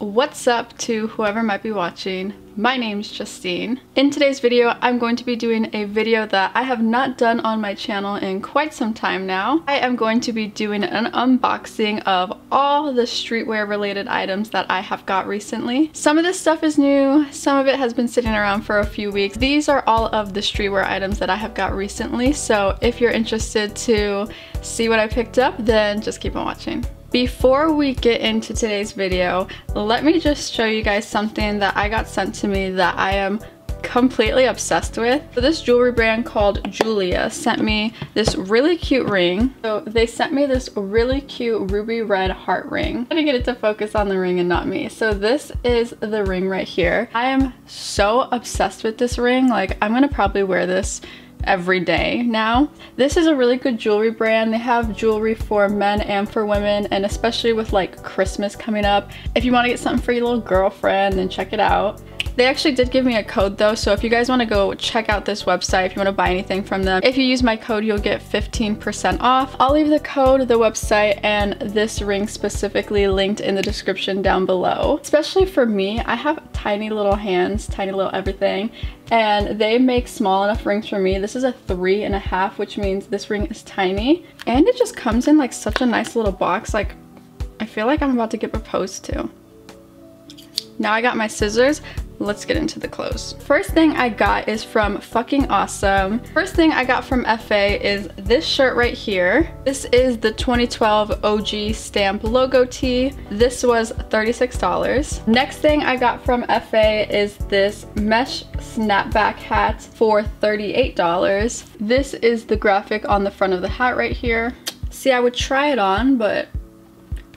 What's up to whoever might be watching? My name's Justine. In today's video, I'm going to be doing a video that I have not done on my channel in quite some time now. I am going to be doing an unboxing of all the streetwear related items that I have got recently. Some of this stuff is new, some of it has been sitting around for a few weeks. These are all of the streetwear items that I have got recently, so if you're interested to see what I picked up, then just keep on watching. Before we get into today's video, let me just show you guys something that I got sent to me that I am completely obsessed with. So this jewelry brand called Jeulia sent me this really cute ring. So they sent me this really cute ruby red heart ring. I'm gonna get it to focus on the ring and not me. So this is the ring right here. I am so obsessed with this ring. Like I'm gonna probably wear this every day now. This is a really good jewelry brand. They have jewelry for men and for women and especially with like Christmas coming up. If you want to get something for your little girlfriend then check it out. They actually did give me a code though, so if you guys want to go check out this website, if you want to buy anything from them, if you use my code, you'll get 15% off. I'll leave the code, the website, and this ring specifically linked in the description down below. Especially for me, I have tiny little hands, tiny little everything, and they make small enough rings for me. This is a three and a half, which means this ring is tiny, and it just comes in like such a nice little box. Like, I feel like I'm about to get proposed to. Now I got my scissors let's get into the clothes. First thing I got is from Fucking Awesome. First thing I got from FA is this shirt right here. This is the 2012 OG stamp logo tee. This was $36. Next thing I got from FA is this mesh snapback hat for $38. This is the graphic on the front of the hat right here. See, I would try it on, but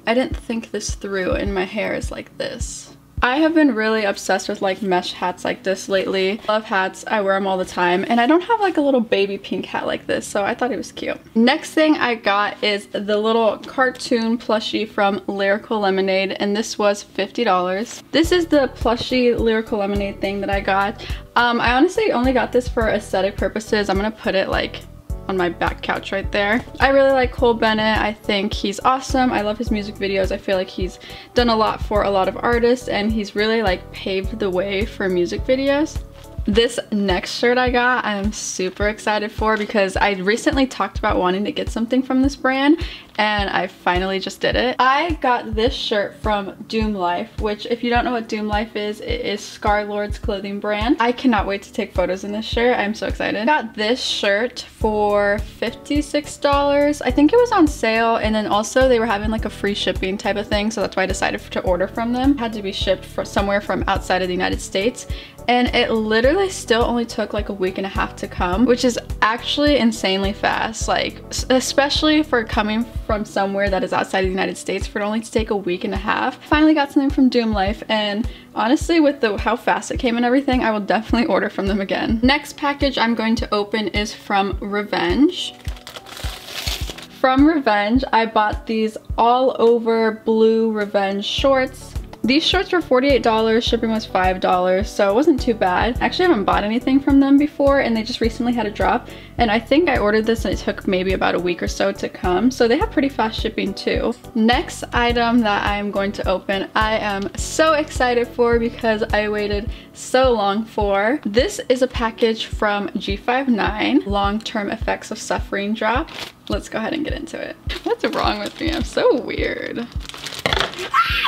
I didn't think this through and my hair is like this. I have been really obsessed with like mesh hats like this lately. Love hats, I wear them all the time and I don't have like a little baby pink hat like this so I thought it was cute. Next thing I got is the little cartoon plushie from Lyrical Lemonade and this was $50. This is the plushie Lyrical Lemonade thing that I got. Um, I honestly only got this for aesthetic purposes. I'm gonna put it like on my back couch right there. I really like Cole Bennett. I think he's awesome. I love his music videos. I feel like he's done a lot for a lot of artists and he's really like paved the way for music videos. This next shirt I got, I'm super excited for because I recently talked about wanting to get something from this brand and I finally just did it. I got this shirt from Doom Life, which if you don't know what Doom Life is, it is Scarlxrd's clothing brand. I cannot wait to take photos in this shirt. I'm so excited. I got this shirt for $56. I think it was on sale and then also they were having like a free shipping type of thing so that's why I decided to order from them. It had to be shipped for somewhere from outside of the United States and it literally still only took like a week and a half to come which is actually insanely fast. Like especially for coming from somewhere that is outside the United States for it only to take a week and a half. Finally got something from Doom Life and honestly with the how fast it came and everything I will definitely order from them again. Next package I'm going to open is from Revenge. From Revenge I bought these all over blue Revenge shorts these shorts were $48, shipping was $5, so it wasn't too bad. I actually haven't bought anything from them before and they just recently had a drop and I think I ordered this and it took maybe about a week or so to come, so they have pretty fast shipping too. Next item that I am going to open, I am so excited for because I waited so long for. This is a package from G59, Long-Term Effects of Suffering drop. Let's go ahead and get into it. What's wrong with me? I'm so weird. Ah!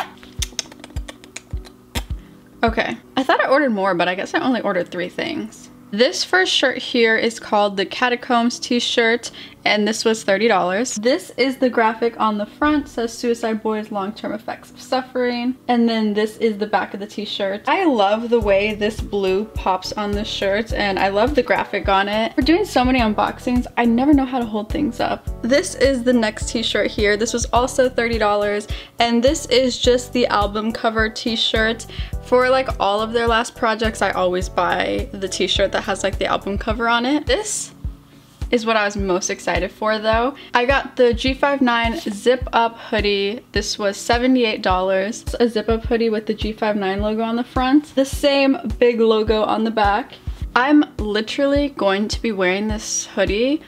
Okay, I thought I ordered more, but I guess I only ordered three things. This first shirt here is called the Catacombs t-shirt and this was $30. This is the graphic on the front, says Suicide Boys long-term effects of suffering. And then this is the back of the t-shirt. I love the way this blue pops on the shirt and I love the graphic on it. For doing so many unboxings, I never know how to hold things up. This is the next t-shirt here. This was also $30 and this is just the album cover t-shirt. For like all of their last projects, I always buy the t-shirt that has like the album cover on it. This is what I was most excited for though. I got the G59 zip up hoodie. This was $78. a zip up hoodie with the G59 logo on the front. The same big logo on the back. I'm literally going to be wearing this hoodie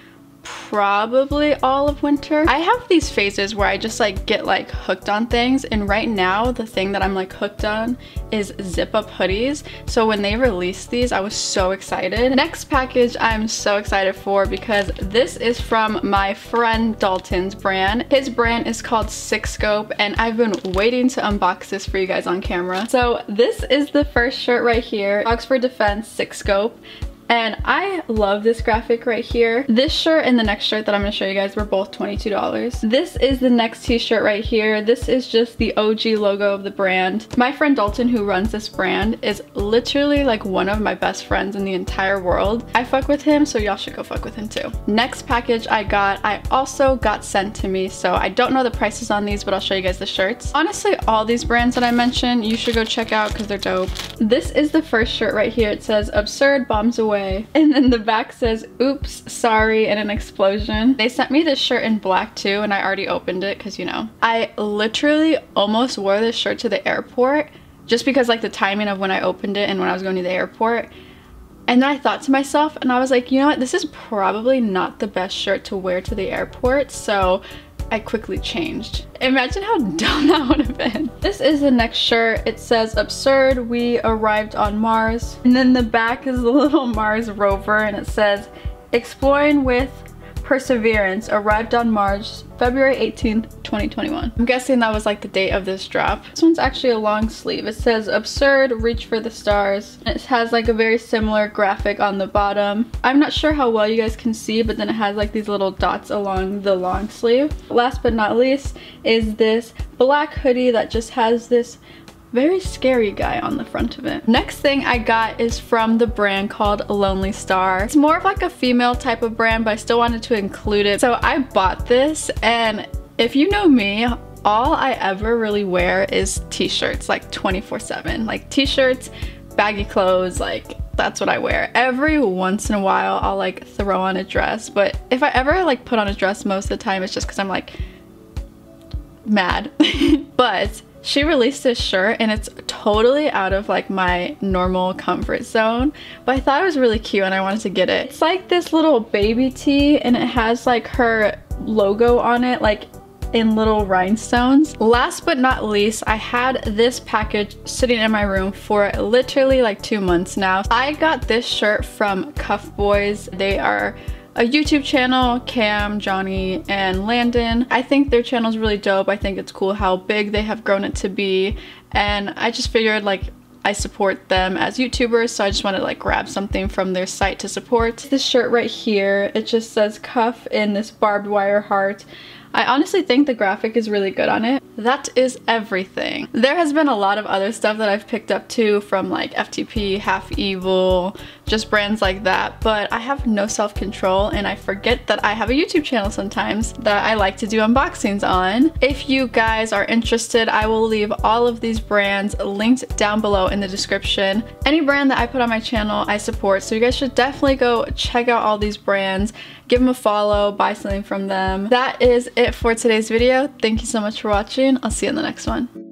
probably all of winter. I have these phases where I just like get like hooked on things and right now the thing that I'm like hooked on is zip up hoodies. So when they released these I was so excited. Next package I'm so excited for because this is from my friend Dalton's brand. His brand is called Six Scope and I've been waiting to unbox this for you guys on camera. So this is the first shirt right here, Oxford Defense Six Scope. And I love this graphic right here. This shirt and the next shirt that I'm gonna show you guys were both $22. This is the next t-shirt right here. This is just the OG logo of the brand. My friend Dalton who runs this brand is literally like one of my best friends in the entire world. I fuck with him, so y'all should go fuck with him too. Next package I got, I also got sent to me, so I don't know the prices on these, but I'll show you guys the shirts. Honestly, all these brands that I mentioned, you should go check out because they're dope. This is the first shirt right here. It says, Absurd Bombs Away away. And then the back says, oops, sorry, and an explosion. They sent me this shirt in black too, and I already opened it because, you know. I literally almost wore this shirt to the airport just because like the timing of when I opened it and when I was going to the airport. And then I thought to myself, and I was like, you know what, this is probably not the best shirt to wear to the airport, so I quickly changed. Imagine how dumb that would have been. Is the next shirt. It says absurd, we arrived on Mars. And then the back is the little Mars rover and it says exploring with Perseverance arrived on Mars February 18th, 2021. I'm guessing that was like the date of this drop. This one's actually a long sleeve. It says absurd, reach for the stars. It has like a very similar graphic on the bottom. I'm not sure how well you guys can see, but then it has like these little dots along the long sleeve. Last but not least is this black hoodie that just has this very scary guy on the front of it. Next thing I got is from the brand called Lonely Star. It's more of like a female type of brand, but I still wanted to include it. So I bought this and if you know me, all I ever really wear is t-shirts like 24 7. Like t-shirts, baggy clothes, like that's what I wear. Every once in a while I'll like throw on a dress, but if I ever like put on a dress most of the time it's just because I'm like mad. but she released this shirt and it's totally out of like my normal comfort zone, but I thought it was really cute and I wanted to get it. It's like this little baby tee and it has like her logo on it like in little rhinestones. Last but not least, I had this package sitting in my room for literally like two months now. I got this shirt from Cufboys. They are a YouTube channel, Cam, Johnny, and Landon. I think their channel is really dope. I think it's cool how big they have grown it to be. And I just figured like I support them as YouTubers, so I just wanted to like grab something from their site to support. This shirt right here, it just says cuff in this barbed wire heart. I honestly think the graphic is really good on it. That is everything. There has been a lot of other stuff that I've picked up too from like FTP, Half Evil, just brands like that, but I have no self-control and I forget that I have a YouTube channel sometimes that I like to do unboxings on. If you guys are interested, I will leave all of these brands linked down below in the description. Any brand that I put on my channel, I support, so you guys should definitely go check out all these brands give them a follow, buy something from them. That is it for today's video. Thank you so much for watching. I'll see you in the next one.